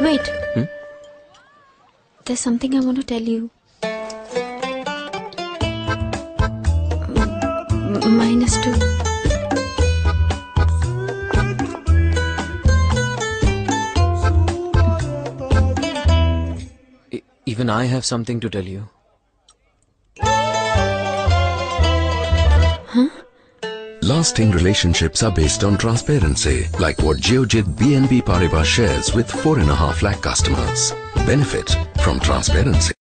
Wait. Hmm? There's something I want to tell you. M- minus two. E- Even I have something to tell you. Lasting relationships are based on transparency, like what Geojit BNP Paribas shares with 4.5 lakh customers. Benefit from transparency.